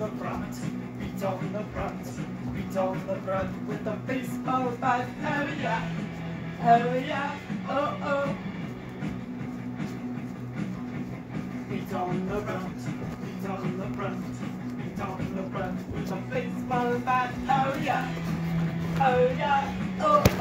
on the front, beat on the front, beat on the front with a baseball bat. Oh yeah, oh yeah, oh oh. Beat on the front, beat on the front, beat on the front with a baseball bat. Oh yeah, oh yeah, oh.